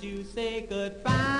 To say goodbye?